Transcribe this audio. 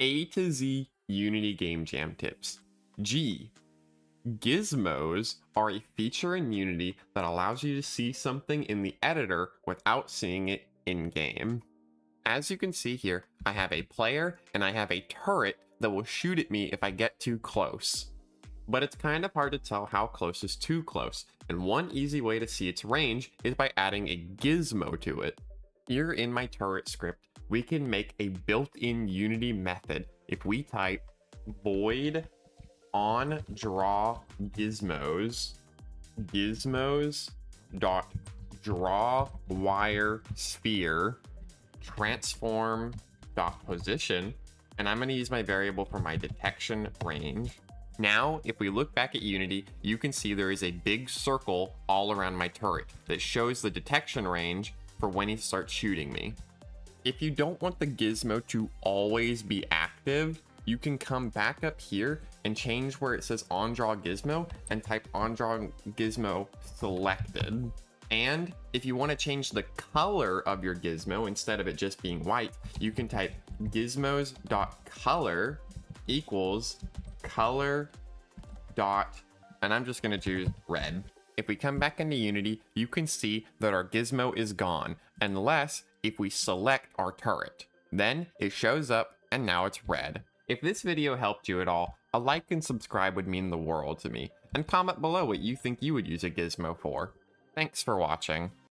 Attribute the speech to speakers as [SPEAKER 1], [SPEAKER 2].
[SPEAKER 1] A to Z Unity Game Jam tips. G. Gizmos are a feature in Unity that allows you to see something in the editor without seeing it in game. As you can see here, I have a player and I have a turret that will shoot at me if I get too close. But it's kind of hard to tell how close is too close, and one easy way to see its range is by adding a gizmo to it. Here in my turret script, we can make a built-in Unity method if we type void on draw gizmos gizmos dot draw wire sphere transform dot position and I'm going to use my variable for my detection range. Now, if we look back at Unity, you can see there is a big circle all around my turret that shows the detection range for when he starts shooting me. If you don't want the gizmo to always be active, you can come back up here and change where it says on draw gizmo and type on draw gizmo selected. And if you want to change the color of your gizmo instead of it just being white, you can type gizmos.color equals color dot, and I'm just going to choose red. If we come back into Unity, you can see that our gizmo is gone, unless if we select our turret. Then it shows up and now it's red. If this video helped you at all, a like and subscribe would mean the world to me, and comment below what you think you would use a gizmo for. Thanks for watching.